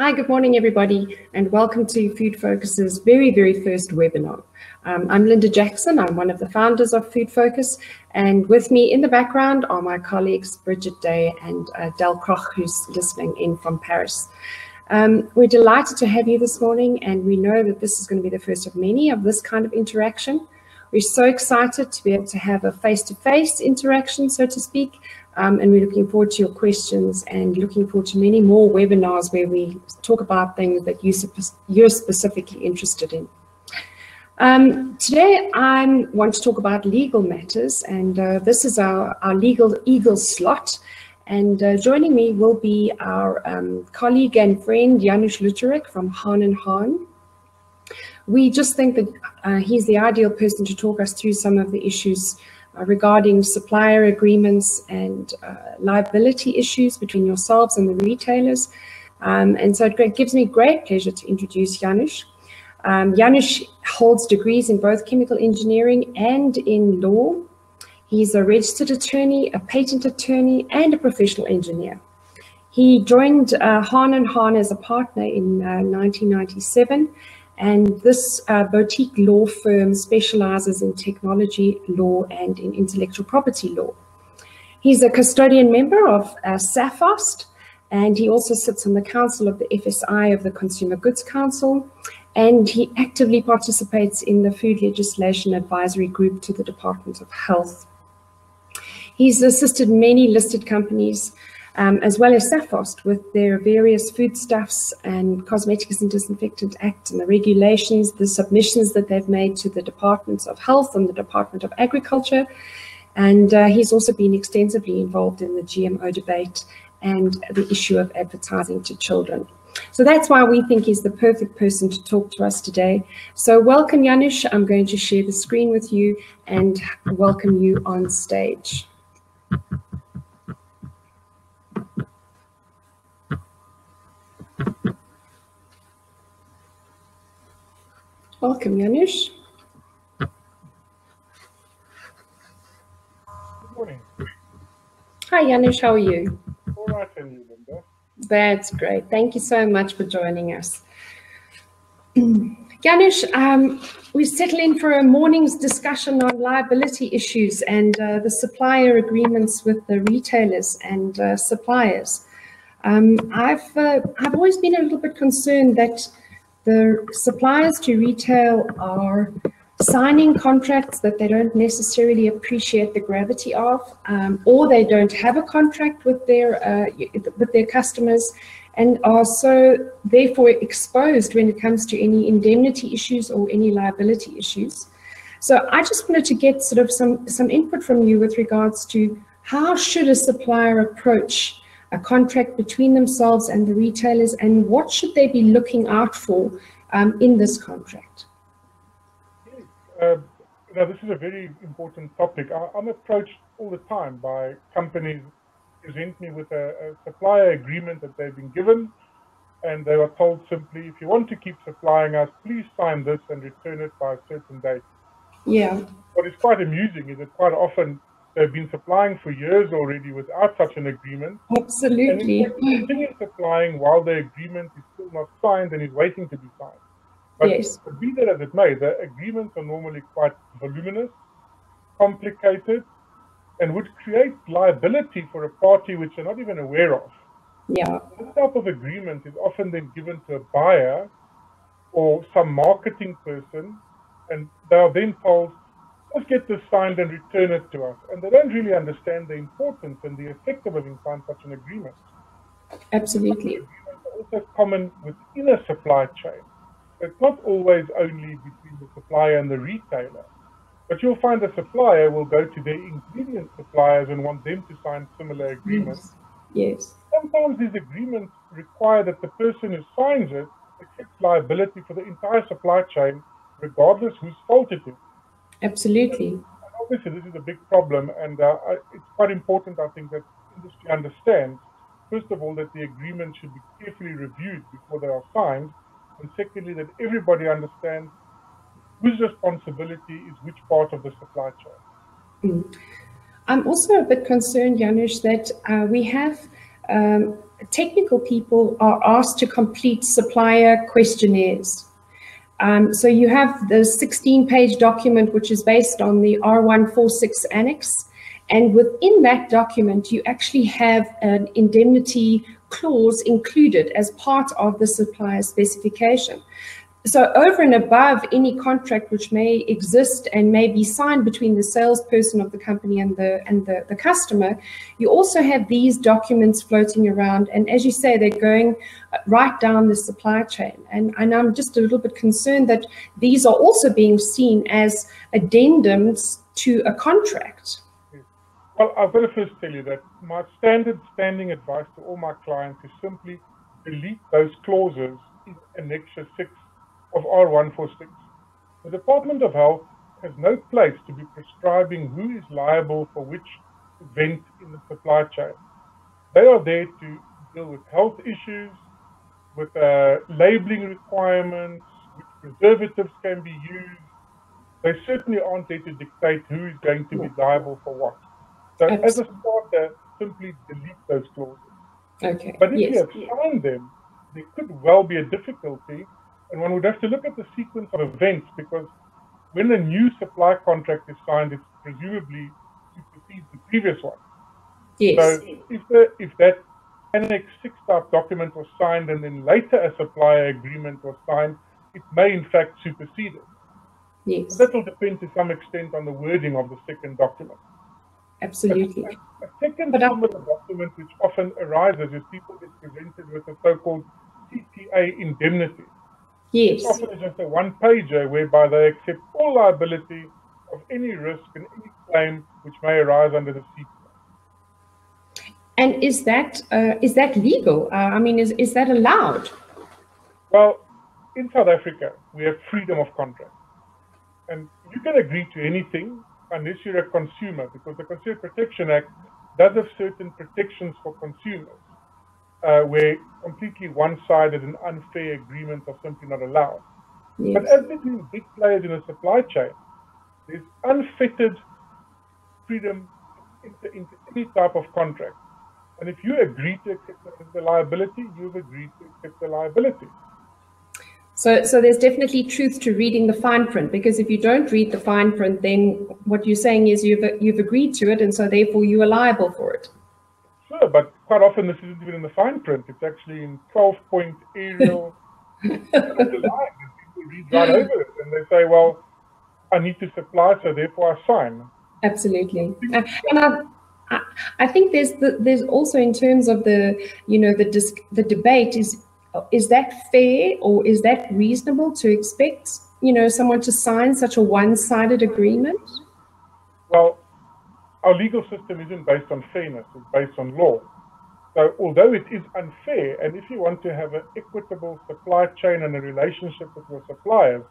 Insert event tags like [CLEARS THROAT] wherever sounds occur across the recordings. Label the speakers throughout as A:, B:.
A: Hi, good morning, everybody, and welcome to Food Focus's very, very first webinar. Um, I'm Linda Jackson. I'm one of the founders of Food Focus, and with me in the background are my colleagues Bridget Day and uh, Del Kroch, who's listening in from Paris. Um, we're delighted to have you this morning, and we know that this is going to be the first of many of this kind of interaction. We're so excited to be able to have a face-to-face -face interaction, so to speak, um, and we're looking forward to your questions and looking forward to many more webinars where we talk about things that you, you're specifically interested in. Um, today, I want to talk about legal matters, and uh, this is our, our legal eagle slot. And uh, joining me will be our um, colleague and friend Janusz Luterek from Hahn Hahn. We just think that uh, he's the ideal person to talk us through some of the issues uh, regarding supplier agreements and uh, liability issues between yourselves and the retailers. Um, and so it gives me great pleasure to introduce Janusz. Um, Janusz holds degrees in both chemical engineering and in law. He's a registered attorney, a patent attorney, and a professional engineer. He joined uh, Hahn Hahn as a partner in uh, 1997 and this uh, boutique law firm specializes in technology law and in intellectual property law. He's a custodian member of uh, SAAFoST, and he also sits on the council of the FSI of the Consumer Goods Council, and he actively participates in the food legislation advisory group to the Department of Health. He's assisted many listed companies um, as well as SAAFoST with their various foodstuffs and Cosmetics and Disinfectant Act and the regulations, the submissions that they've made to the Departments of Health and the Department of Agriculture. And uh, he's also been extensively involved in the GMO debate and the issue of advertising to children. So that's why we think he's the perfect person to talk to us today. So welcome, Janusz. I'm going to share the screen with you and welcome you on stage. Welcome, Janusz.
B: Good morning.
A: Hi, Janusz. How are you?
B: All right, and you, Linda?
A: That's great. Thank you so much for joining us. [CLEARS THROAT] Janusz, um, we settle in for a morning's discussion on liability issues and uh, the supplier agreements with the retailers and uh, suppliers. Um, I've uh, I've always been a little bit concerned that the suppliers to retail are signing contracts that they don't necessarily appreciate the gravity of, um, or they don't have a contract with their uh, with their customers, and are so therefore exposed when it comes to any indemnity issues or any liability issues. So I just wanted to get sort of some some input from you with regards to how should a supplier approach a contract between themselves and the retailers, and what should they be looking out for um, in this contract?
B: Uh, now, this is a very important topic. I, am approached all the time by companies present me with a, a supplier agreement that they've been given, and they were told simply, if you want to keep supplying us, please sign this and return it by a certain date.
A: Yeah.
B: What is quite amusing is that quite often They've been supplying for years already without such an agreement.
A: Absolutely.
B: And continue supplying while the agreement is still not signed and is waiting to be signed. But
A: yes.
B: be that as it may, the agreements are normally quite voluminous, complicated, and would create liability for a party which they're not even aware of.
A: Yeah.
B: This type of agreement is often then given to a buyer or some marketing person, and they are then told, let's get this signed and return it to us. And they don't really understand the importance and the effect of having signed such an agreement.
A: Absolutely.
B: Agreements are also common within a supply chain. It's not always only between the supplier and the retailer. But you'll find the supplier will go to their ingredient suppliers and want them to sign similar agreements.
A: Yes. yes.
B: Sometimes these agreements require that the person who signs it accepts liability for the entire supply chain, regardless whose fault it is.
A: Absolutely.
B: Obviously, this is a big problem, and uh, it's quite important, I think, that industry understands, first of all, that the agreement should be carefully reviewed before they are signed, and secondly, that everybody understands whose responsibility is which part of the supply chain.
A: Mm. I'm also a bit concerned, Janusz, that uh, we have um, technical people are asked to complete supplier questionnaires. Um, so you have the 16-page document, which is based on the R146 annex. And within that document, you actually have an indemnity clause included as part of the supplier specification. So over and above any contract which may exist and may be signed between the salesperson of the company and the and the, the customer, you also have these documents floating around. And as you say, they're going right down the supply chain. And, and I'm just a little bit concerned that these are also being seen as addendums to a contract.
B: Well, got to first tell you that my standard standing advice to all my clients is simply delete those clauses in Annexure 6 of R146. The Department of Health has no place to be prescribing who is liable for which event in the supply chain. They are there to deal with health issues, with uh, labeling requirements, which preservatives can be used. They certainly aren't there to dictate who is going to be liable for what. So Absolutely. as a starter, simply delete those clauses.
A: Okay.
B: But if yes. you have signed them, there could well be a difficulty and one would have to look at the sequence of events because when a new supply contract is signed, it presumably supersedes the previous one.
A: Yes.
B: So if, the, if that Annex 6 type document was signed and then later a supplier agreement was signed, it may in fact supersede it.
A: Yes.
B: that will depend to some extent on the wording of the second document.
A: Absolutely.
B: A, a second but document which often arises is people get presented with a so-called CPA indemnity.
A: Yes.
B: It's just a one pager whereby they accept all liability of any risk and any claim which may arise under the CPA.
A: And is that uh, is that legal? Uh, I mean, is, is that allowed?
B: Well, in South Africa, we have freedom of contract. And you can agree to anything unless you're a consumer, because the Consumer Protection Act does have certain protections for consumers uh, where completely one-sided and unfair agreements are simply not allowed. Yes. But as between big players in a supply chain, there's unfettered freedom into, into any type of contract. And if you agree to accept the liability, you've agreed to accept the liability.
A: So, so there's definitely truth to reading the fine print because if you don't read the fine print, then what you're saying is you've you've agreed to it, and so therefore you are liable for it.
B: Sure, but quite often this isn't even in the fine print. It's actually in 12 point. [LAUGHS] And people read right over it and they say, well, I need to supply, so therefore I sign.
A: Absolutely. Uh, and I, I think there's the, there's also in terms of the you know the disc, the debate is is that fair or is that reasonable to expect you know someone to sign such a one-sided agreement?
B: Well, our legal system isn't based on fairness, it's based on law. So although it is unfair, and if you want to have an equitable supply chain and a relationship with your suppliers,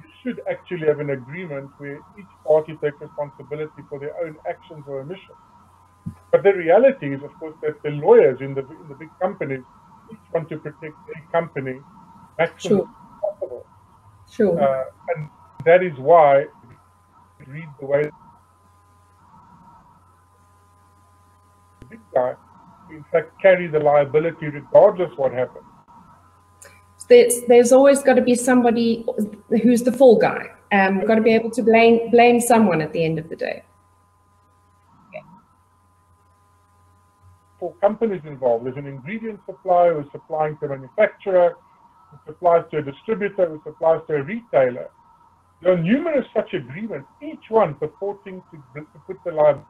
B: you should actually have an agreement where each party takes responsibility for their own actions or omissions. But the reality is, of course, that the lawyers in the, in the big companies each want to protect their company maximum sure. possible.
A: Sure.
B: Uh, and that is why read the way big guy, in fact, carry the liability regardless what happens.
A: There's, there's always got to be somebody who's the fall guy. Um, we've got to be able to blame blame someone at the end of the day.
B: For companies involved, there's an ingredient supplier who's supplying to a manufacturer, who supplies to a distributor, who supplies to a retailer. There are numerous such agreements, each one purporting to, to put the liability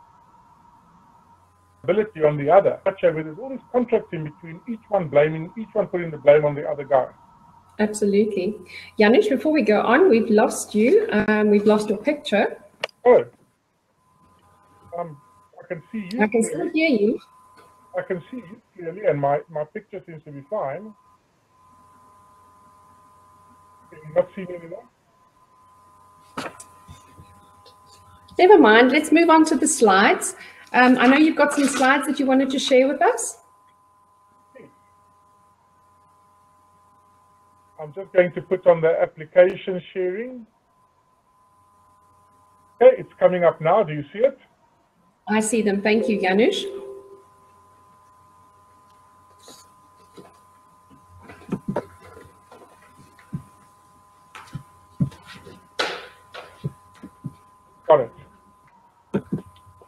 B: ability on the other. Where there's all these contracts in between, each one blaming, each one putting the blame on the other guy.
A: Absolutely. Janusz, before we go on, we've lost you. Um, we've lost your picture.
B: Oh. Um, I can see you.
A: I can still hear you.
B: I can see you clearly, and my, my picture seems to be fine. Can you not see me anymore?
A: Never mind. Let's move on to the slides. Um, I know you've got some slides that you wanted to share with us.
B: I'm just going to put on the application sharing. Okay, it's coming up now. Do you see it?
A: I see them. Thank you, Janusz.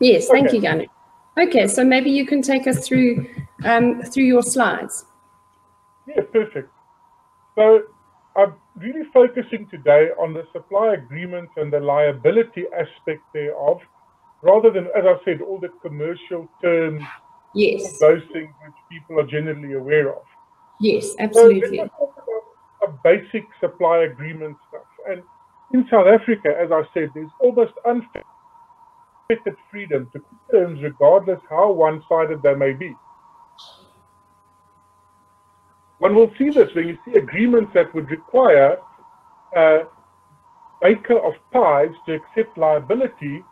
A: Yes, thank okay. you, Janu. Okay, so maybe you can take us through um, through your slides.
B: Yeah, perfect. So I'm really focusing today on the supply agreement and the liability aspect thereof, rather than, as I said, all the commercial terms,
A: yes,
B: those things which people are generally aware of.
A: Yes, absolutely.
B: So a basic supply agreement stuff. And in South Africa, as I said, there's almost unfettered freedom to terms regardless how one-sided they may be. One will see this when you see agreements that would require a baker of pies to accept liability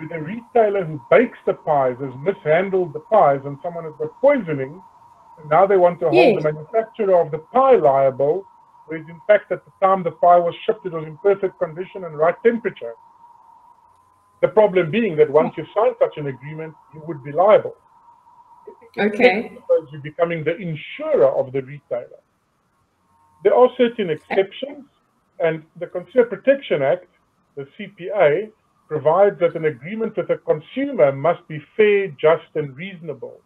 B: with a retailer who bakes the pies has mishandled the pies and someone has got poisoning, and now they want to hold yes. the manufacturer of the pie liable, whereas in fact at the time the pie was shipped it was in perfect condition and right temperature. The problem being that once hmm. you sign such an agreement, you would be liable.
A: Okay.
B: Because You're becoming the insurer of the retailer. There are certain exceptions, and the Consumer Protection Act, the CPA, provides that an agreement with a consumer must be fair, just, and reasonable.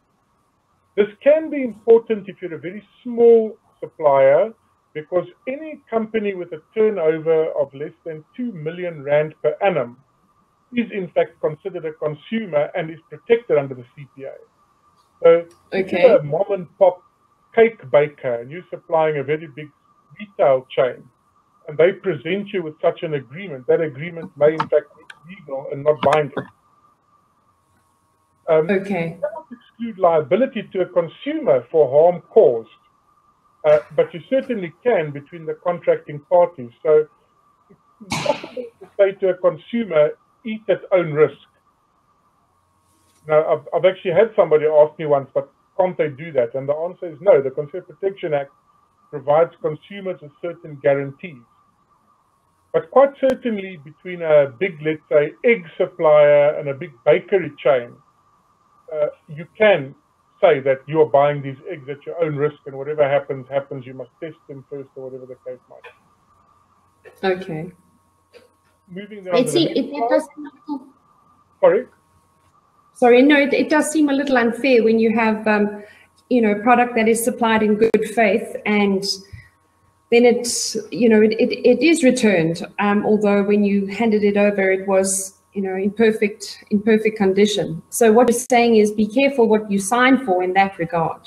B: This can be important if you're a very small supplier, because any company with a turnover of less than 2 million Rand per annum is in fact considered a consumer and is protected under the CPA. So okay. if you're a mom and pop cake baker and you're supplying a very big retail chain and they present you with such an agreement, that agreement may in fact be legal and not binding.
A: Um, okay.
B: You cannot exclude liability to a consumer for harm caused, uh, but you certainly can between the contracting parties. So it's possible to say to a consumer, eat at own risk. Now, I've, I've actually had somebody ask me once, but can't they do that? And the answer is no. The Consumer Protection Act provides consumers with certain guarantees. But quite certainly between a big, let's say, egg supplier and a big bakery chain, uh, you can say that you're buying these eggs at your own risk and whatever happens, happens. You must test them first or whatever the case might
A: be. Okay.
B: Moving it,
A: it, it does
B: Sorry?
A: Sorry, no, it, it, does seem a little unfair when you have, um, you know, a product that is supplied in good faith and then it's, you know, it, it, it is returned. Um, although when you handed it over, it was, you know, in perfect, in perfect condition. So what you're saying is be careful what you sign for in that regard.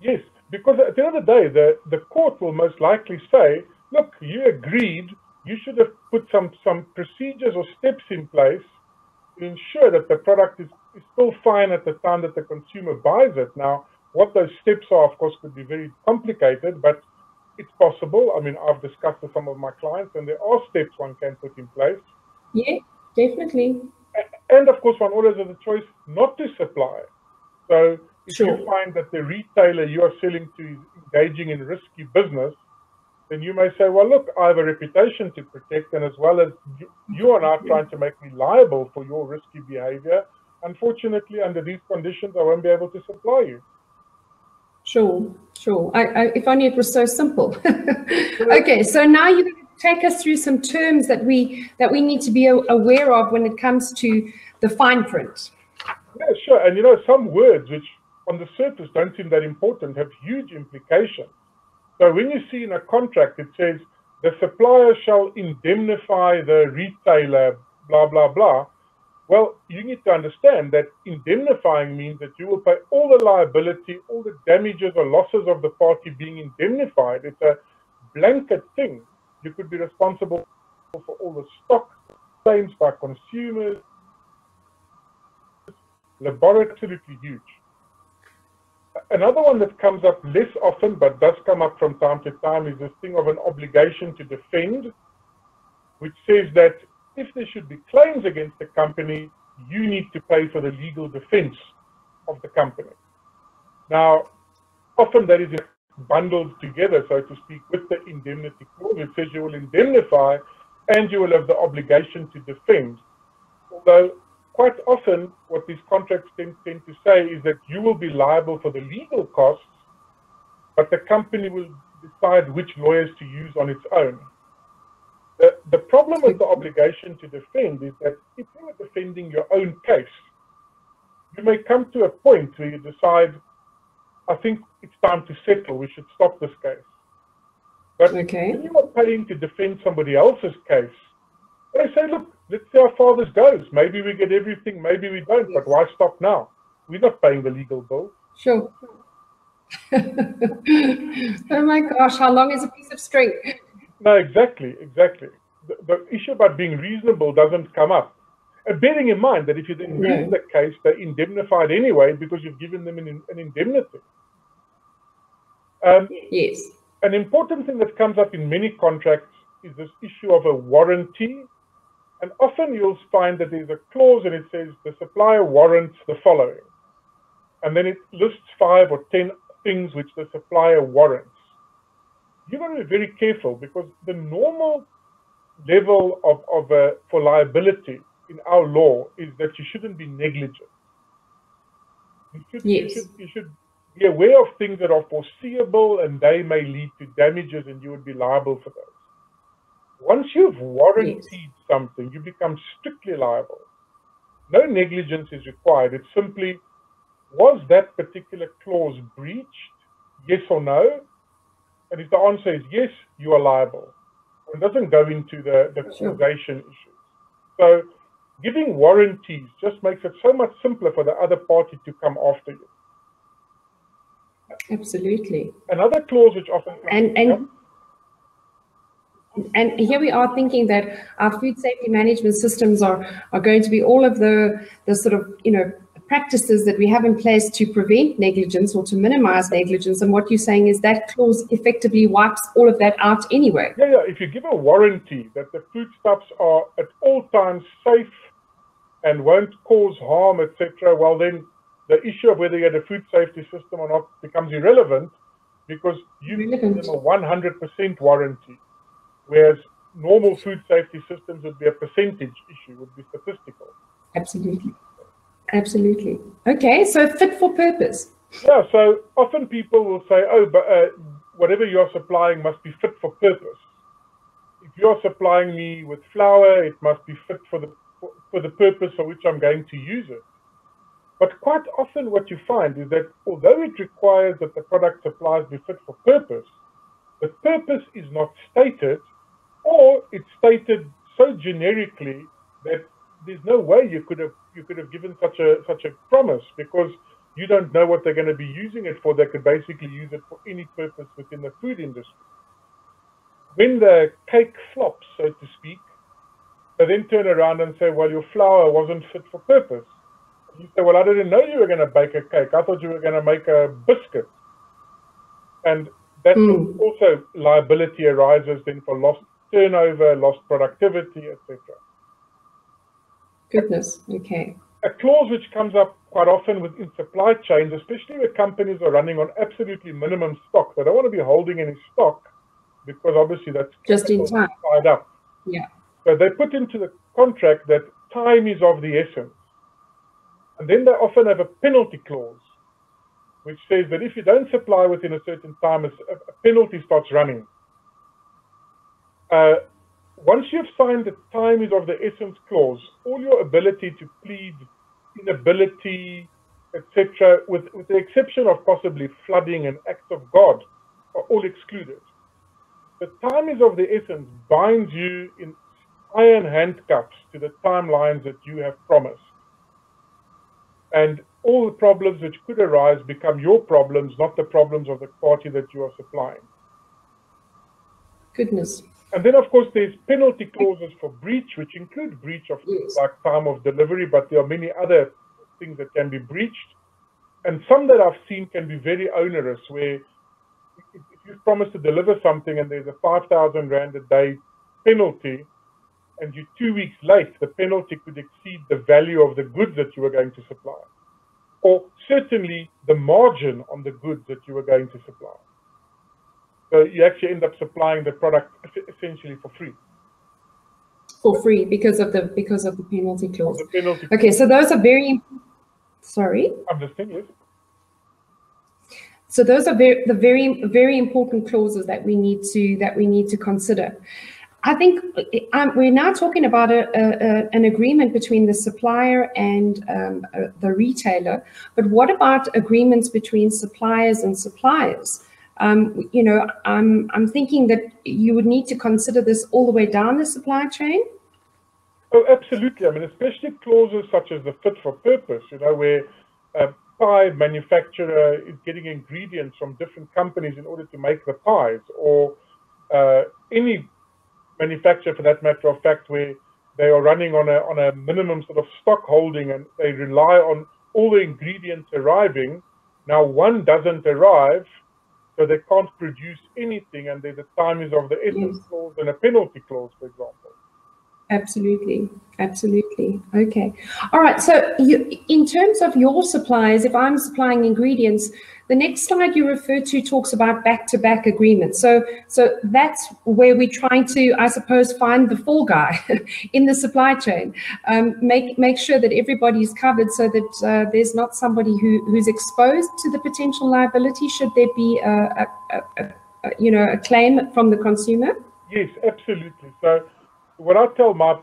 B: Yes, because at the end of the day, the, the court will most likely say, look, you agreed, you should have put some, some procedures or steps in place to ensure that the product is is still fine at the time that the consumer buys it. Now, what those steps are, of course, could be very complicated, but it's possible. I mean, I've discussed with some of my clients, and there are steps one can put in place.
A: Yeah, definitely.
B: And of course, one always has a choice not to supply. So if sure. you find that the retailer you are selling to is engaging in risky business, then you may say, well, look, I have a reputation to protect, and as well as you, you are now trying to make me liable for your risky behavior, unfortunately, under these conditions, I won't be able to supply you.
A: Sure, sure. I, I, if only it was so simple. [LAUGHS] okay, so now you take us through some terms that we that we need to be aware of when it comes to the fine print.
B: Yeah, sure. And you know, some words which on the surface don't seem that important have huge implications. So when you see in a contract it says the supplier shall indemnify the retailer, blah blah blah well, you need to understand that indemnifying means that you will pay all the liability, all the damages or losses of the party being indemnified. It's a blanket thing. You could be responsible for all the stock claims by consumers. Laboratory huge. Another one that comes up less often but does come up from time to time is this thing of an obligation to defend, which says that if there should be claims against the company, you need to pay for the legal defense of the company. Now, often that is bundled together, so to speak, with the indemnity clause. It says you will indemnify and you will have the obligation to defend. Although quite often what these contracts tend, tend to say is that you will be liable for the legal costs, but the company will decide which lawyers to use on its own. The, the problem with the obligation to defend is that if you are defending your own case, you may come to a point where you decide, I think it's time to settle, we should stop this case. But
A: okay.
B: when you are paying to defend somebody else's case, they say, look, let's see how far this goes. Maybe we get everything, maybe we don't, but why stop now? We're not paying the legal bill.
A: Sure. [LAUGHS] oh my gosh, how long is a piece of string?
B: No, exactly, exactly. The, the issue about being reasonable doesn't come up. And bearing in mind that if you then no. the case, they're indemnified anyway because you've given them an, an indemnity.
A: Um, yes.
B: An important thing that comes up in many contracts is this issue of a warranty. And often you'll find that there's a clause and it says the supplier warrants the following. And then it lists five or ten things which the supplier warrants. You've got to be very careful because the normal level of, of uh, for liability in our law is that you shouldn't be negligent. You should, yes. you, should, you should be aware of things that are foreseeable and they may lead to damages and you would be liable for those. Once you've warranted yes. something, you become strictly liable. No negligence is required. It's simply, was that particular clause breached? Yes or no? And if the answer is yes, you are liable. It doesn't go into the, the causation issue. So giving warranties just makes it so much simpler for the other party to come after you.
A: Absolutely.
B: Another clause which often
A: and and and here we are thinking that our food safety management systems are are going to be all of the the sort of you know practices that we have in place to prevent negligence or to minimize negligence. And what you're saying is that clause effectively wipes all of that out anyway.
B: Yeah, yeah. If you give a warranty that the foodstuffs are at all times safe and won't cause harm, etc., well, then the issue of whether you had a food safety system or not becomes irrelevant because you give them a 100% warranty, whereas normal food safety systems would be a percentage issue, would be statistical.
A: Absolutely. Absolutely. Okay, so fit for purpose.
B: Yeah, so often people will say, oh, but uh, whatever you're supplying must be fit for purpose. If you're supplying me with flour, it must be fit for the for the purpose for which I'm going to use it. But quite often what you find is that although it requires that the product supplies be fit for purpose, the purpose is not stated or it's stated so generically that there's no way you could have you could have given such a such a promise because you don't know what they're going to be using it for. They could basically use it for any purpose within the food industry. When the cake flops, so to speak, they then turn around and say, well, your flour wasn't fit for purpose. You say, well, I didn't know you were going to bake a cake. I thought you were going to make a biscuit. And that mm. also liability arises then for lost turnover, lost productivity, etc.
A: Goodness, okay.
B: A clause which comes up quite often within supply chains, especially where companies are running on absolutely minimum stock. They don't want to be holding any stock because obviously that's
A: just in time
B: tied up.
A: Yeah.
B: So they put into the contract that time is of the essence. And then they often have a penalty clause, which says that if you don't supply within a certain time, a penalty starts running. Uh, once you've signed the time is of the essence clause, all your ability to plead inability, etc., with, with the exception of possibly flooding and acts of God, are all excluded. The time is of the essence binds you in iron handcuffs to the timelines that you have promised. And all the problems which could arise become your problems, not the problems of the party that you are supplying.
A: Goodness.
B: And then, of course, there's penalty clauses for breach, which include breach of yes. like time of delivery, but there are many other things that can be breached. And some that I've seen can be very onerous, where if you promise to deliver something and there's a 5,000 Rand a day penalty, and you're two weeks late, the penalty could exceed the value of the goods that you were going to supply, or certainly the margin on the goods that you were going to supply. So you actually end up supplying the product essentially for free.
A: For free because of the because of the penalty clause.
B: The penalty
A: okay, so those are very sorry.
B: I'm just thinking.
A: So those are very, the very very important clauses that we need to that we need to consider. I think um, we're now talking about a, a, an agreement between the supplier and um, uh, the retailer, but what about agreements between suppliers and suppliers? Um, you know, I'm, I'm thinking that you would need to consider this all the way down the supply chain.
B: Oh, absolutely. I mean, especially clauses such as the fit for purpose, you know, where a pie manufacturer is getting ingredients from different companies in order to make the pies, or uh, any manufacturer, for that matter of fact, where they are running on a on a minimum sort of stock holding and they rely on all the ingredients arriving. Now one doesn't arrive, so they can't produce anything, and there's a time is of the essence yes. clause and a penalty clause, for example.
A: Absolutely. Absolutely. Okay. All right. So, you, in terms of your suppliers, if I'm supplying ingredients, the next slide you refer to talks about back-to-back agreements. So, so that's where we're trying to, I suppose, find the fall guy [LAUGHS] in the supply chain. Um, make make sure that everybody's covered, so that uh, there's not somebody who who's exposed to the potential liability. Should there be a, a, a, a you know a claim from the consumer?
B: Yes, absolutely. So what I tell my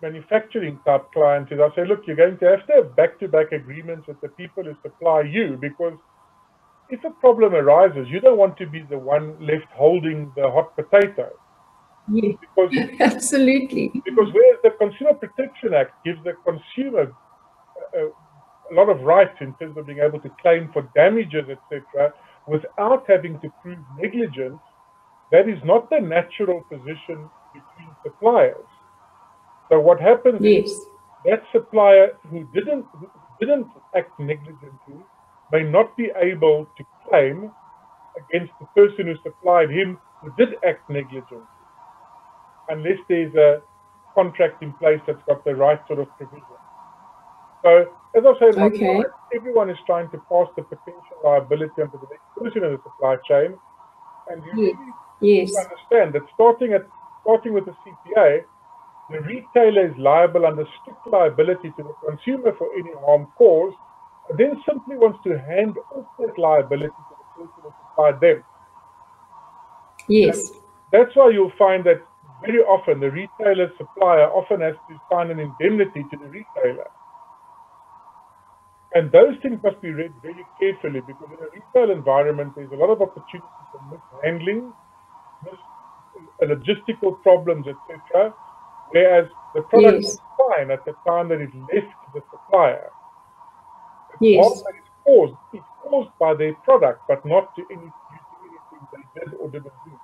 B: manufacturing type clients is I say, look, you're going to have to have back-to-back agreements with the people who supply you because if a problem arises, you don't want to be the one left holding the hot potato.
A: Yeah, because, [LAUGHS] absolutely.
B: Because whereas the Consumer Protection Act gives the consumer a, a lot of rights in terms of being able to claim for damages, etc., without having to prove negligence, that is not the natural position between suppliers. So what happens yes. is that supplier who didn't who didn't act negligently may not be able to claim against the person who supplied him who did act negligently, unless there's a contract in place that's got the right sort of provision. So, as I said, okay. everyone is trying to pass the potential liability onto the next person in the supply chain, and you yes. really understand that starting at starting with the CPA, the retailer is liable under strict liability to the consumer for any harm caused, then simply wants to hand off that liability to the person who supplied them.
A: Yes.
B: And that's why you'll find that very often the retailer supplier often has to sign an indemnity to the retailer. And those things must be read very carefully because in a retail environment, there's a lot of opportunity for mishandling, mis logistical problems, etc. Whereas the product yes. is fine at the time that it left the supplier. Yes. is caused caused by their product, but not to any anything they did or didn't do.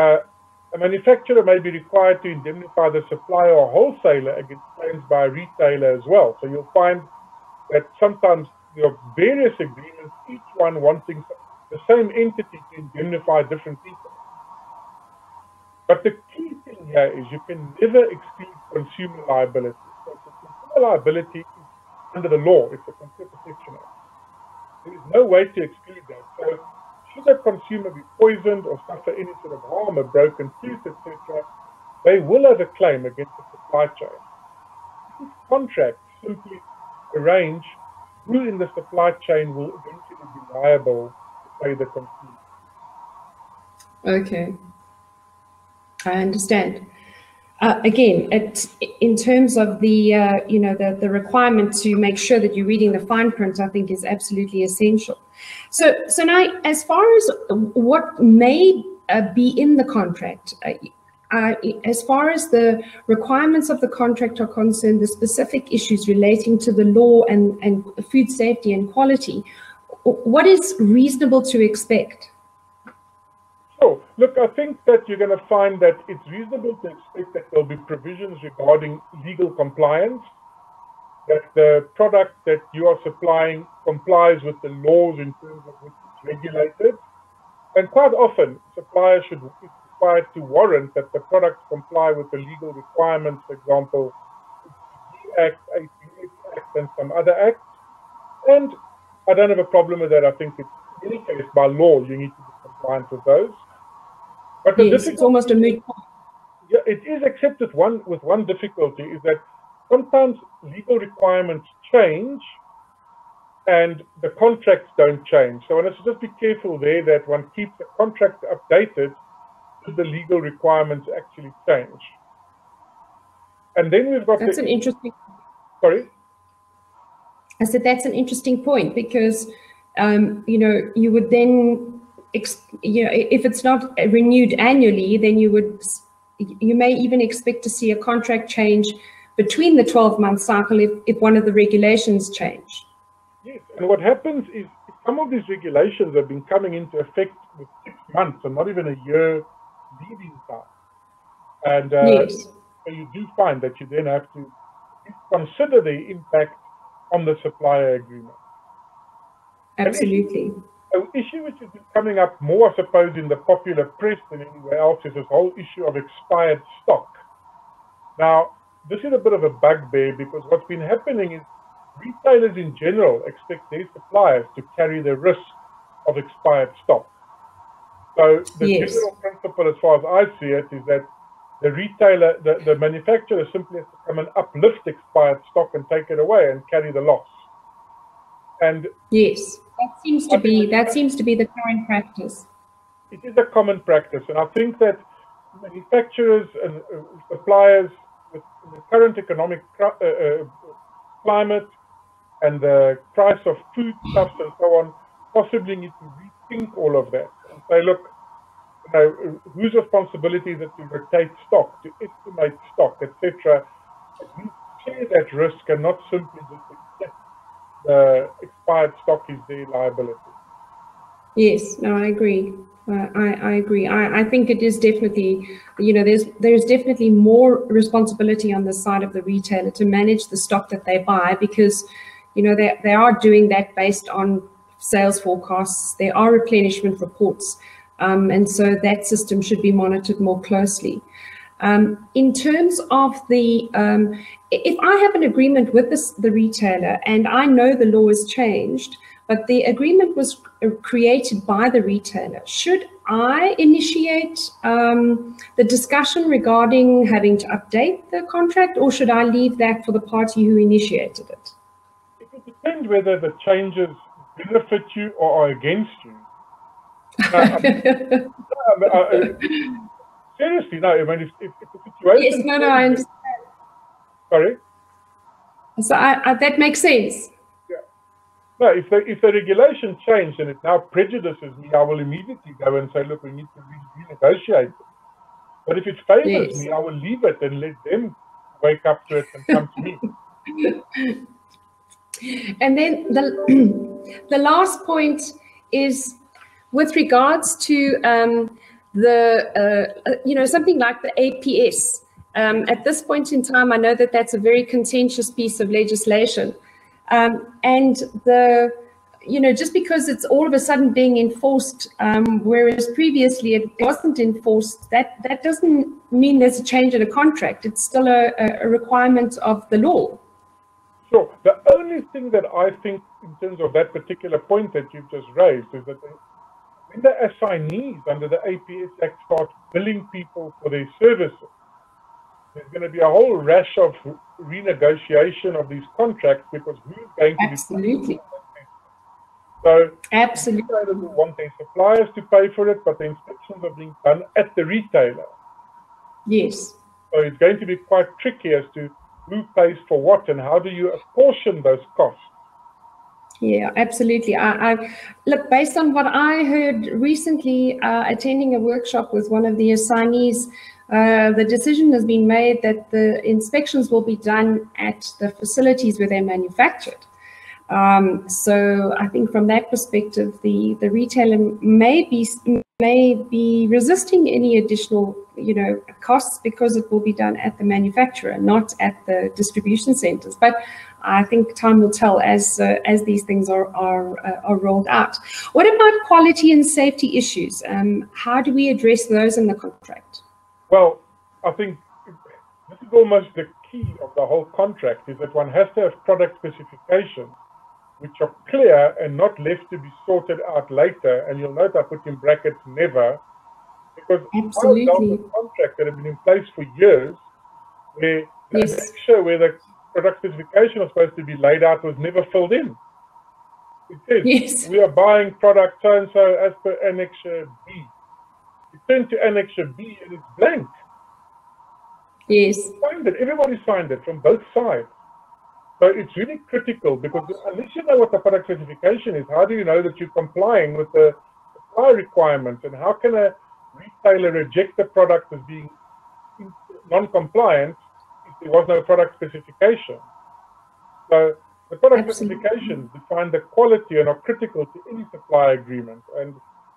B: Uh, a manufacturer may be required to indemnify the supplier or wholesaler against claims by a retailer as well. So you'll find that sometimes there are various agreements, each one wanting the same entity to indemnify different people. But the key thing here is you can never exclude consumer liability. So consumer liability under the law, it's a Consumer Protection Act. There is no way to exclude that. So should a consumer be poisoned or suffer any sort of harm, a broken tooth, etc., they will have a claim against the supply chain. This contract simply arrange who in the supply chain will eventually be liable to pay the consumer.
A: Okay. I understand. Uh, again, it, in terms of the uh, you know the the requirement to make sure that you're reading the fine print, I think is absolutely essential. So so now, as far as what may uh, be in the contract, uh, as far as the requirements of the contract are concerned, the specific issues relating to the law and and food safety and quality, what is reasonable to expect?
B: Look, I think that you're going to find that it's reasonable to expect that there'll be provisions regarding legal compliance, that the product that you are supplying complies with the laws in terms of which it's regulated. And quite often, suppliers should be required to warrant that the products comply with the legal requirements, for example, the Act, APS Act, and some other acts. And I don't have a problem with that. I think it's, in any case, by law, you need to be compliant with those.
A: But the yes, it's almost a moot point.
B: Yeah, it is accepted one with one difficulty is that sometimes legal requirements change and the contracts don't change. So one has to just be careful there that one keeps the contract updated did the legal requirements actually change? And then we've got
A: that's
B: the,
A: an interesting.
B: Sorry.
A: I said that's an interesting point because um, you know you would then you know if it's not renewed annually, then you would you may even expect to see a contract change between the 12 month cycle if, if one of the regulations change.
B: Yes, and what happens is some of these regulations have been coming into effect with six months and not even a year leading time. And uh, yes. so you do find that you then have to consider the impact on the supplier agreement.
A: Absolutely.
B: An issue which is coming up more, I suppose, in the popular press than anywhere else is this whole issue of expired stock. Now, this is a bit of a bugbear because what's been happening is retailers in general expect their suppliers to carry the risk of expired stock. So the yes. general principle, as far as I see it, is that the retailer, the, the manufacturer simply has to come and uplift expired stock and take it away and carry the loss. And
A: yes, that seems to be that seems to be the current practice.
B: It is a common practice, and I think that manufacturers and uh, suppliers, with the current economic uh, uh, climate and the price of food foodstuffs and so on, possibly need to rethink all of that and say, look, you know, whose responsibility is it to rotate stock, to estimate stock, etc. We share that risk and not simply just accept the expired stock is their liability.
A: Yes, no, I agree. Uh, I, I agree. I, I think it is definitely, you know, there's there's definitely more responsibility on the side of the retailer to manage the stock that they buy because, you know, they, they are doing that based on sales forecasts. There are replenishment reports. Um, and so that system should be monitored more closely. Um, in terms of the, um, if I have an agreement with this, the retailer and I know the law has changed, but the agreement was created by the retailer, should I initiate um, the discussion regarding having to update the contract or should I leave that for the party who initiated it?
B: It would depend whether the changes benefit you or are against you. [LAUGHS] Uh, I, I, seriously, no. I mean, if, if, if the situation.
A: Yes, no, no, I understand.
B: Sorry.
A: So I, that makes sense.
B: Yeah. No, if the if the regulation changed and it now prejudices me, I will immediately go and say, look, we need to re- renegotiate. But if it favors yes. me, I will leave it and let them wake up to it and come to me. [LAUGHS]
A: and then the [CLEARS THROAT] the last point is with regards to um, the, uh, uh, you know, something like the APS, um, at this point in time, I know that that's a very contentious piece of legislation. Um, and the, you know, just because it's all of a sudden being enforced, um, whereas previously it wasn't enforced, that, that doesn't mean there's a change in a contract. It's still a, a requirement of the law.
B: Sure. The only thing that I think in terms of that particular point that you've just raised is that when the assignees under the APS Act start billing people for their services, there's going to be a whole rash of renegotiation of these contracts because who's going to
A: Absolutely.
B: so
A: Absolutely.
B: retailers want their suppliers to pay for it, but the inspections are being done at the retailer.
A: Yes.
B: So it's going to be quite tricky as to who pays for what and how do you apportion those costs.
A: Yeah, absolutely. I, I, look based on what I heard recently, uh, attending a workshop with one of the assignees. Uh, the decision has been made that the inspections will be done at the facilities where they're manufactured. Um, so I think from that perspective, the the retailer may be may be resisting any additional you know costs because it will be done at the manufacturer, not at the distribution centers. But I think time will tell as uh, as these things are are, uh, are rolled out. What about quality and safety issues? Um, how do we address those in the contract?
B: Well, I think this is almost the key of the whole contract: is that one has to have product specifications which are clear and not left to be sorted out later. And you'll note I put in brackets never, because
A: Absolutely.
B: I've dealt with contracts that have been in place for years, where
A: yes.
B: sure where the product specification was supposed to be laid out was never filled in. It says
A: yes.
B: we are buying product so and so as per annexure B. It turn to Annexure B and it's blank.
A: Yes.
B: Signed it. Everybody signed it from both sides. So it's really critical because unless you know what the product specification is, how do you know that you're complying with the supply requirements? And how can a retailer reject the product as being non-compliant there was no product specification? So the product Absolutely. specifications define the quality and are critical to any supply agreement. And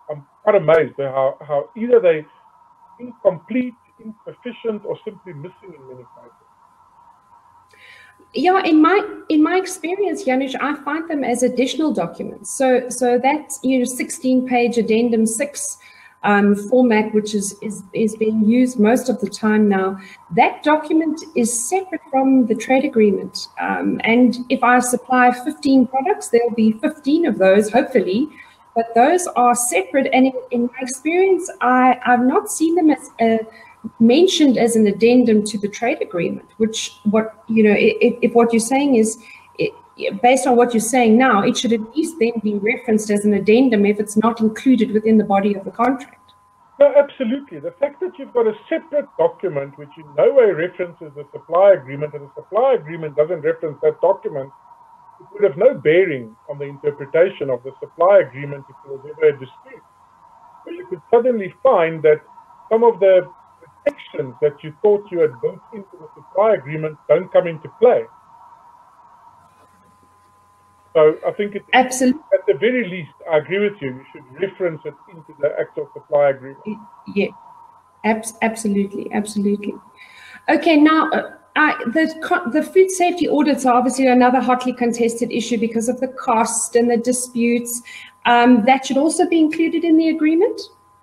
B: I'm quite amazed at how, how either they incomplete, insufficient, or simply missing in many cases
A: yeah in my in my experience janusz i find them as additional documents so so that's you know 16 page addendum 6 um, format which is, is is being used most of the time now that document is separate from the trade agreement. Um, and if i supply 15 products there'll be 15 of those hopefully but those are separate. And in, in my experience i i've not seen them as a mentioned as an addendum to the trade agreement, which what, you know, if, if what you're saying is, based on what you're saying now, it should at least then be referenced as an addendum if it's not included within the body of the contract.
B: No, absolutely. The fact that you've got a separate document which in no way references the supply agreement and the supply agreement doesn't reference that document, it would have no bearing on the interpretation of the supply agreement if there was ever a dispute. But you could suddenly find that some of the protections that you thought you had built into the supply agreement don't come into play. So I think it,
A: absolutely
B: at the very least, I agree with you. You should reference it into the actual supply agreement.
A: Yeah, Abs- absolutely, absolutely. Okay, now uh, I, the the food safety audits are obviously another hotly contested issue because of the cost and the disputes. Um, that should also be included in the agreement.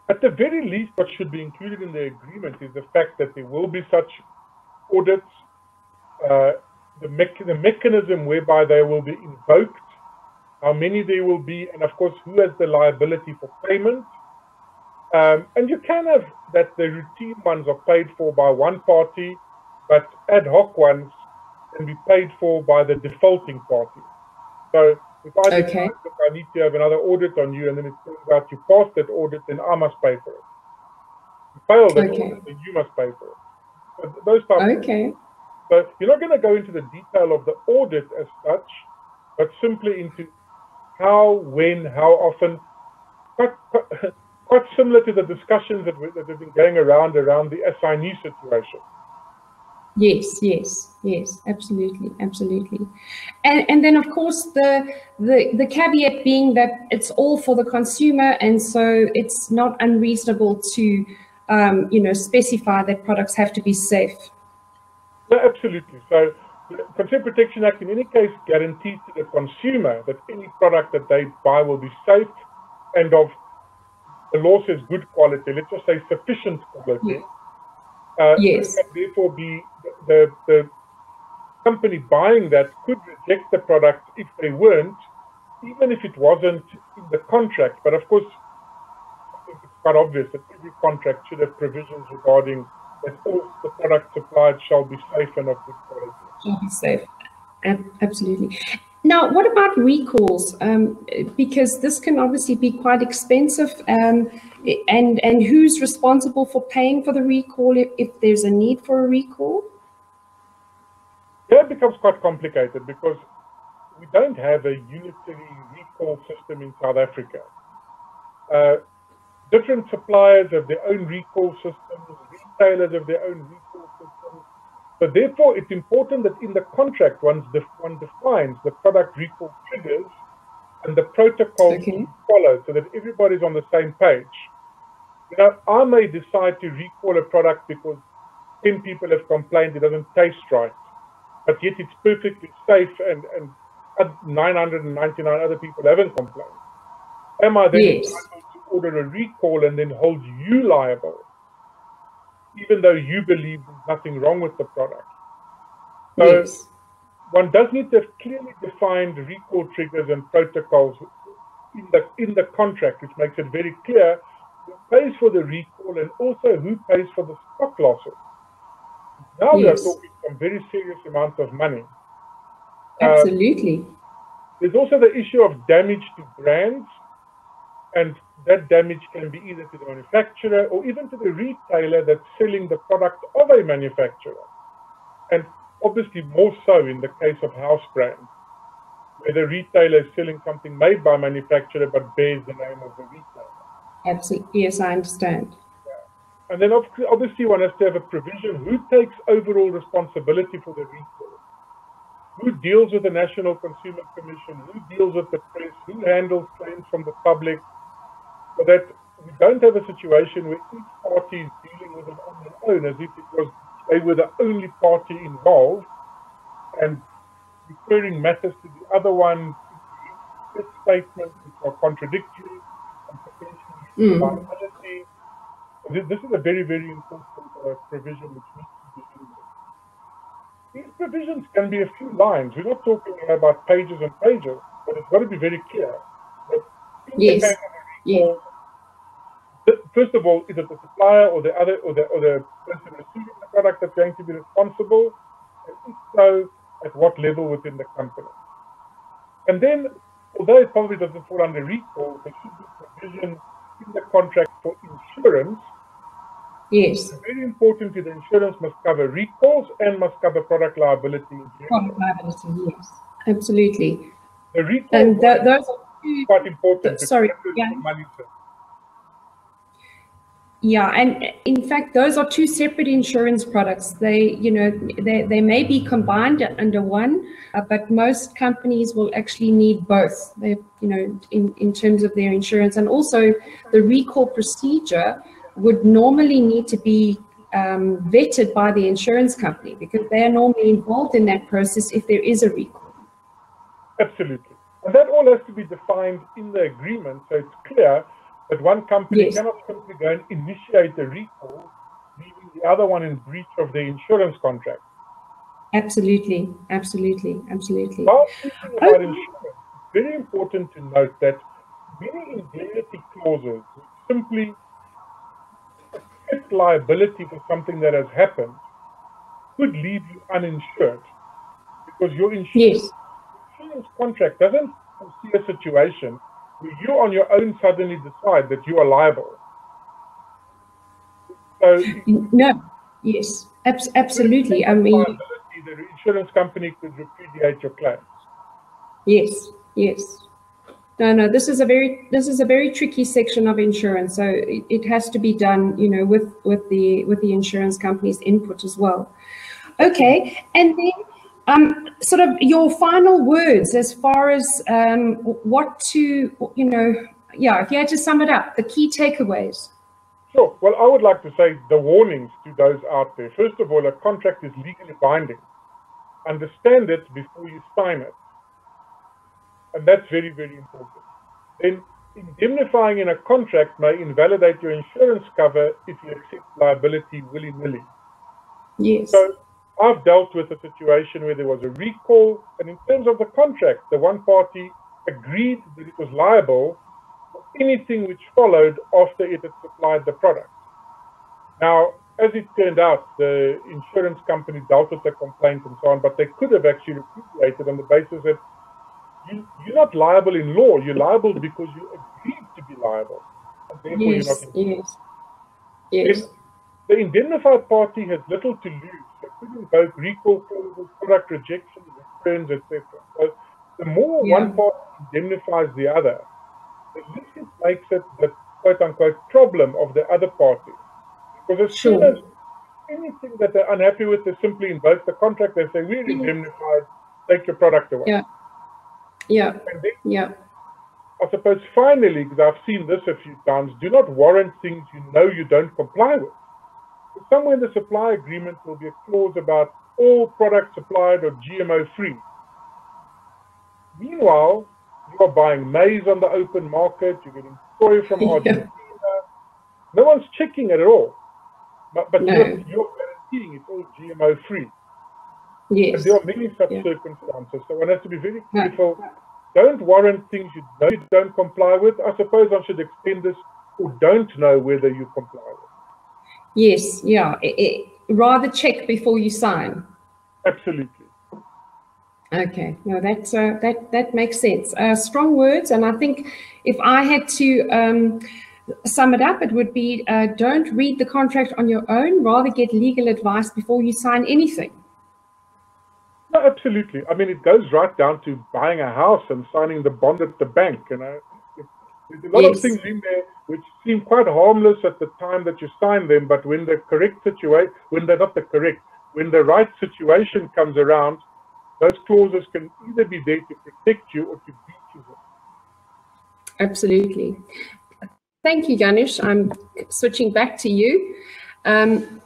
B: At the very least, what should be included in the agreement is the fact that there will be such audits, uh, the, me the mechanism whereby they will be invoked, how many there will be, and of course, who has the liability for payment. Um, and you can have that the routine ones are paid for by one party, but ad hoc ones can be paid for by the defaulting party. So if I okay. look, I need to have another audit on you, and then it turns out you passed that audit, then I must pay for it. You failed that okay. audit, then you must pay for it. So those types.
A: Okay.
B: But you're not going to go into the detail of the audit as such, but simply into how, when, how often. Quite, quite, [LAUGHS] quite similar to the discussions that, we, that have been going around around the assignee situation.
A: Yes, yes, yes, absolutely, absolutely. And and then of course the the the caveat being that it's all for the consumer, and so it's not unreasonable to um, you know specify that products have to be safe.
B: No, absolutely. So the Consumer Protection Act in any case guarantees to the consumer that any product that they buy will be safe and of the law says good quality. Let's just say sufficient quality. Yeah
A: uh, yes.
B: Therefore, be the, the company buying that could reject the product if they weren't, even if it wasn't in the contract. But of course, it's quite obvious that every contract should have provisions regarding that all the product supplied shall be safe and of good quality.
A: Be safe. Absolutely. Now, what about recalls? Um, because this can obviously be quite expensive. Um, and, and who's responsible for paying for the recall if, if there's a need for a recall?
B: That becomes quite complicated because we don't have a unitary recall system in South Africa. Uh, different suppliers have their own recall systems, retailers have their own recall. So therefore, it's important that in the contract, one, def one defines the product recall triggers and the protocol okay. followed so that everybody's on the same page. You know, I may decide to recall a product because 10 people have complained it doesn't taste right, but yet it's perfectly safe and, and 999 other people haven't complained. Am I then yes. entitled to order a recall and then hold you liable, even though you believe there's nothing wrong with the product? So yes. one does need to have clearly defined recall triggers and protocols in the in the contract, which makes it very clear who pays for the recall and also who pays for the stock losses. Now yes. we are talking some very serious amounts of money.
A: Absolutely.
B: Um, there's also the issue of damage to brands. And that damage can be either to the manufacturer or even to the retailer that's selling the product of a manufacturer. And obviously more so in the case of house brands, where the retailer is selling something made by a manufacturer but bears the name of the retailer.
A: Absolutely. Yes, I understand.
B: And then obviously one has to have a provision. Who takes overall responsibility for the recall? Who deals with the National Consumer Commission? Who deals with the press? Who handles claims from the public? So that we don't have a situation where each party is dealing with it on their own as if it was they were the only party involved and referring matters to the other one statements which are contradictory and potentially mm. This, this, is a very, very important uh, provision which needs to be in there. These provisions can be a few lines. We're not talking about pages and pages, but it's got to be very clear.
A: yes. Yeah.
B: First of all, is it the supplier or the other or the or the person receiving the product that's going to be responsible? And if so, at what level within the company? And then, although it probably doesn't fall under recall, there should be provision in the contract for insurance.
A: Yes.
B: very importantly, the insurance must cover recalls and must cover product liability.
A: Product liability, yes, absolutely.
B: The recall
A: and th those
B: quite important.
A: Sorry, yeah. Yeah, and in fact, those are two separate insurance products. They, you know, they, they may be combined under one, uh, but most companies will actually need both. They, you know, in, in terms of their insurance, and also the recall procedure would normally need to be um, vetted by the insurance company because they are normally involved in that process if there is a recall.
B: Absolutely, and that all has to be defined in the agreement, so it's clear that one company yes. cannot simply go and initiate a recall, leaving the other one in breach of the insurance contract.
A: Absolutely, absolutely, absolutely.
B: While speaking about insurance, it's very important to note that many indemnity clauses simply accept liability for something that has happened could leave you uninsured because your insurance,
A: yes.
B: Insurance contract doesn't see a situation where you on your own suddenly decide that you are liable.
A: So no, yes, absolutely. I mean,
B: the insurance company could repudiate your claims.
A: Yes, yes. No, no. This is a very this is a very tricky section of insurance. So it, it has to be done, you know, with with the with the insurance company's input as well. Okay, and then um, sort of your final words as far as um, what to, you know, yeah, if you had to sum it up, the key takeaways.
B: Sure. Well, I would like to say the warnings to those out there. First of all, a contract is legally binding. Understand it before you sign it. And that's very, very important. Then indemnifying in a contract may invalidate your insurance cover if you accept liability willy-nilly.
A: Yes.
B: So I've dealt with a situation where there was a recall, and in terms of the contract, the one party agreed that it was liable for anything which followed after it had supplied the product. Now, as it turned out, the insurance company dealt with the complaint and so on, but they could have actually repudiated on the basis that you, are not liable in law, you're liable because you agreed to be liable.
A: yes, yes, yes.
B: The indemnified party has little to lose invoke recall clauses, product rejection, returns, etc. So the more yeah. one party indemnifies the other, the less it makes it the quote unquote problem of the other party. Because as sure. soon as anything that they're unhappy with, they simply invoke the contract, they say, We're indemnified, take your product away.
A: Yeah. Yeah. Then, yeah.
B: I suppose finally, because I've seen this a few times, do not warrant things you know you don't comply with somewhere in the supply agreement will be a clause about all products supplied are GMO free. Meanwhile, you are buying maize on the open market, you're getting soy from [LAUGHS] Argentina. no one's checking it at all. But, but no. you're, you're, guaranteeing it's all GMO free.
A: Yes.
B: And there are many such yeah. circumstances. So one has to be very careful. No. Don't warrant things you know you don't comply with. I suppose I should extend this or don't know whether you comply with.
A: Yes, yeah. It, it, rather check before you sign.
B: Absolutely.
A: Okay, no, that's uh, that that makes sense. Uh, strong words, and I think if I had to um, sum it up, it would be: uh, don't read the contract on your own. Rather, get legal advice before you sign anything.
B: No, absolutely. I mean, it goes right down to buying a house and signing the bond at the bank. You know, there's a lot yes. of things in there which seem quite harmless at the time that you sign them, but when the correct situation, when they're not the correct, when the right situation comes around, those clauses can either be there to protect you or to beat you.
A: Absolutely. Thank you, Janusz. I'm switching back to you. Um,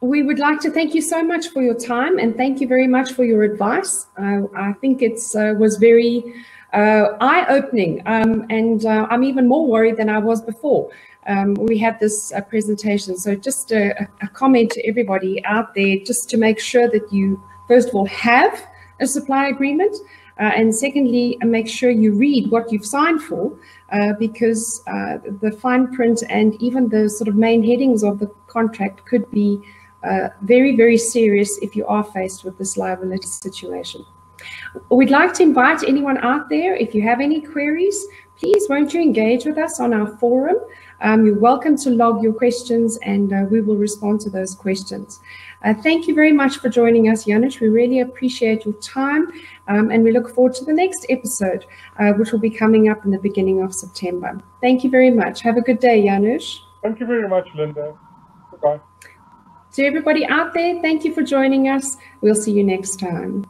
A: we would like to thank you so much for your time and thank you very much for your advice. Uh, I think it uh, was very uh, eye-opening um, and uh, I'm even more worried than I was before. Um, we had this uh, presentation. So just a, a comment to everybody out there, just to make sure that you, first of all, have a supply agreement. Uh, and secondly, make sure you read what you've signed for, uh, because uh, the fine print and even the sort of main headings of the contract could be uh, very, very serious if you are faced with this liability situation. We'd like to invite anyone out there, if you have any queries, please won't you engage with us on our forum. Um, you're welcome to log your questions and uh, we will respond to those questions. Uh, thank you very much for joining us, Janusz. We really appreciate your time um, and we look forward to the next episode, uh, which will be coming up in the beginning of September. Thank you very much. Have a good day, Janusz.
B: Thank you very much, Linda. Goodbye.
A: To everybody out there, thank you for joining us. We'll see you next time.